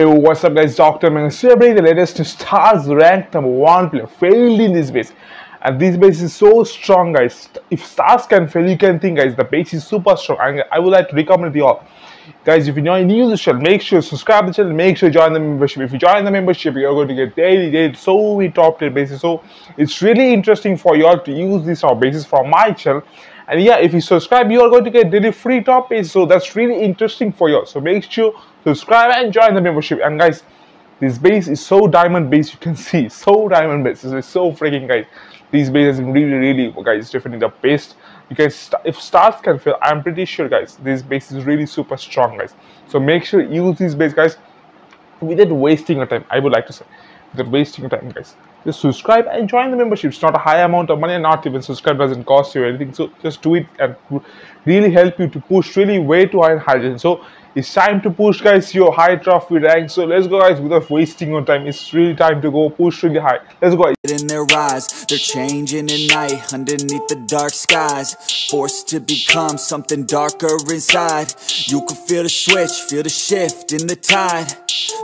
Hey, what's up guys, Dr. Mango's here bringing the latest to Stars ranked number one player failed in this base. And this base is so strong guys. If Stars can fail, you can think guys, the base is super strong. And I would like to recommend you all. Guys, if you're new to the channel, make sure subscribe to the channel, make sure you join the membership. If you join the membership, you're going to get daily, daily, so many top tier bases. So it's really interesting for you all to use these top bases from my channel. And yeah, if you subscribe, you are going to get daily free top bases. So that's really interesting for you all So make sure subscribe and join the membership. And guys, this base is so diamond base you can see. So diamond base. It's so freaking guys. These bases really really guys definitely the best. You guys if stars can fail i'm pretty sure guys this base is really super strong guys. So make sure you use this base guys without wasting your time i would like to say. Without wasting your time guys. Just subscribe and join the membership. It's not a high amount of money not even subscribe doesn't cost you anything. So just do it and really help you to push really way to high hydrogen. So it's time to push guys your high trophy rank. So let's go guys without wasting your time. It's really time to go push really high. Let's go. In their eyes, they're changing at night underneath the dark skies. Forced to become something darker inside. You can feel the switch, feel the shift in the tide.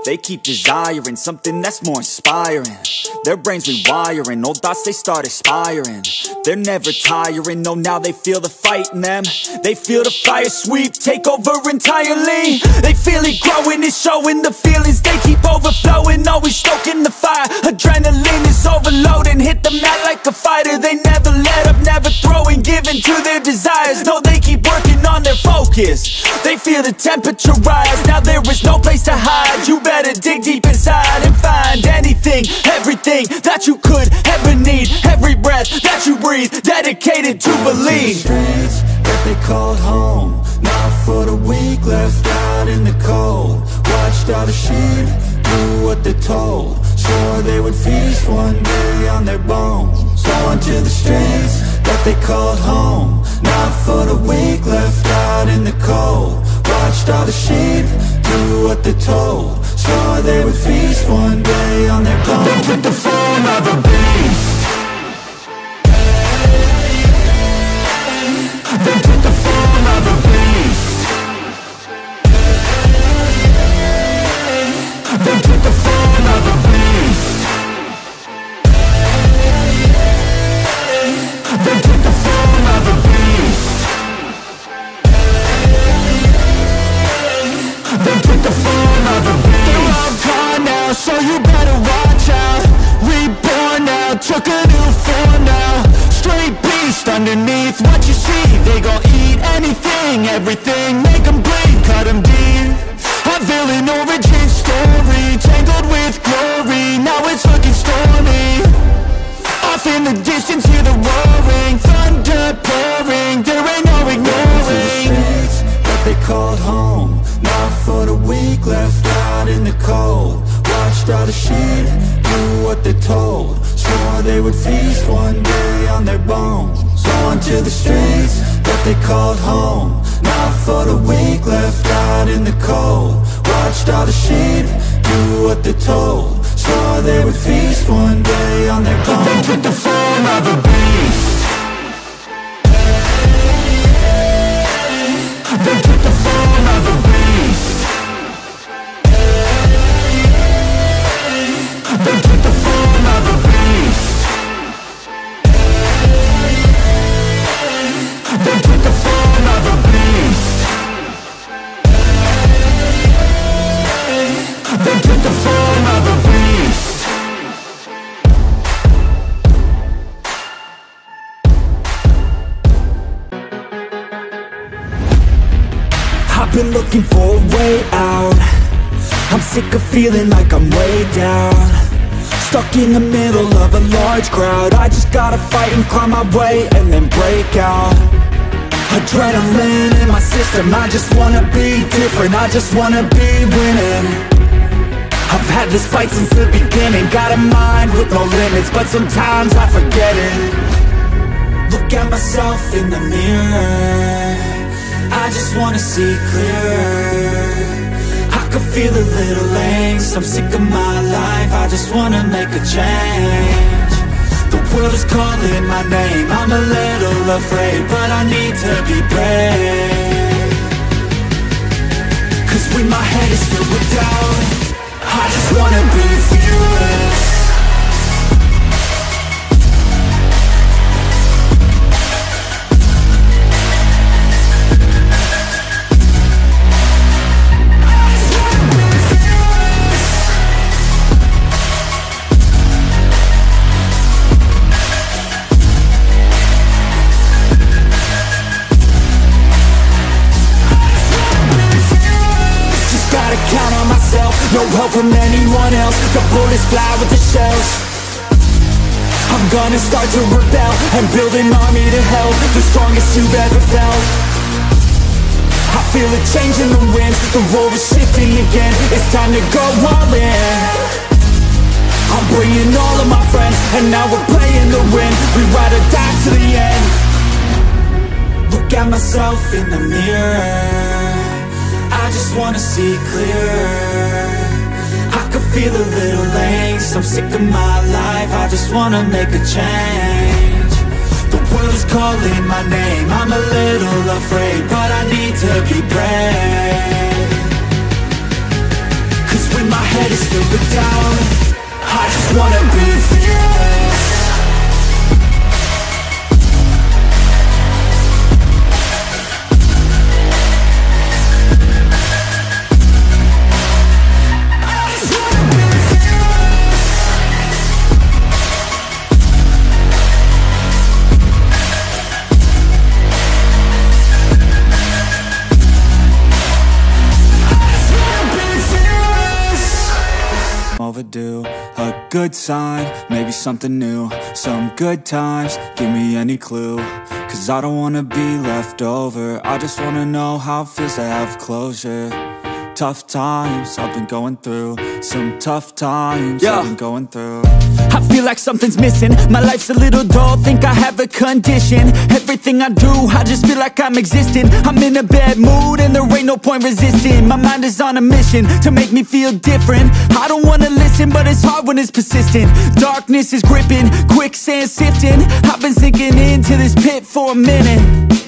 They keep desiring something that's more inspiring. Their brains rewiring, old thoughts they start aspiring. They're never tiring, no now they feel the fight in them. They feel the fire sweep, take over entirely. They feel it growing, it's showing the feelings They keep overflowing, always stoking the fire Adrenaline is overloading, hit the mat like a fighter They never let up, never throwing, giving to their desires. No, they keep working on their focus. They feel the temperature rise, now there is no place to hide. You better dig deep inside and find anything, everything That you could ever need, every breath that you breathe Dedicated to believe. Streets that they called home Not for the weak left out in the cold. Watched all the sheep do what they're told. Swore they would feast one day on their bones. Going to the streets that they called home Not for the weak left out in the cold. Watched all the sheep do what they're told. Swore they would feast one day on their bones. They took the form of a beast everything Make them bleed, cut them deep. A villain origin story Tangled with glory Now it's looking stormy. Off in the distance, hear the roaring Thunder pouring, there ain't no ignoring. That they called home Not for the weak, left out in the cold. Watched all the sheep do what they're told. Swore they would feast one day on their bones. Going to the streets that they called home. Not for the weak, left out in the cold. Watched all the sheep do what they're told. Swore they would feast one day on their bones. They took the form of a beast I'm sick of feeling like I'm way down. Stuck in the middle of a large crowd. I just gotta fight and climb my way and then break out. Adrenaline in my system. I just wanna be different. I just wanna be winning. I've had this fight since the beginning. Got a mind with no limits But sometimes I forget it. Look at myself in the mirror. I just wanna see clearer can feel a little angst. I'm sick of my life, I just wanna make a change. The world is calling my name. I'm a little afraid, but I need to be brave. Cause when my head is filled with doubt I just wanna be fearless. Help from anyone else. The bullets fly with the shells. I'm gonna start to rebel And build an army to help The strongest you've ever felt. I feel a change in the winds The world is shifting again. It's time to go all in. I'm bringing all of my friends And now we're playing to win. We ride or die to the end. Look at myself in the mirror just wanna see clearer. I can feel a little angst I'm sick of my life. I just wanna make a change. The world is calling my name. I'm a little afraid But I need to be brave. Cause when my head is filled with doubt I just wanna be fearless overdue A good sign, maybe something new. Some good times, give me any clue. Cause I don't wanna be left over. I just wanna know how it feels to have closure Tough times I've been going through. Some tough times Yeah. I've been going through. I feel like something's missing. My life's a little dull, think I have a condition. Everything I do, I just feel like I'm existing. I'm in a bad mood and there ain't no point resisting. My mind is on a mission to make me feel different. I don't wanna listen, but it's hard when it's persistent. Darkness is gripping, quicksand sifting. I've been sinking into this pit for a minute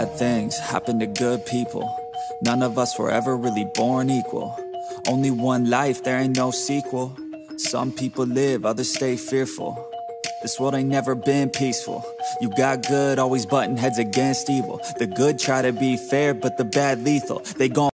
Bad things happen to good people. None of us were ever really born equal. Only one life, there ain't no sequel. Some people live, others stay fearful. This world ain't never been peaceful. You got good, always button heads against evil. The good try to be fair, but the bad lethal. They gon'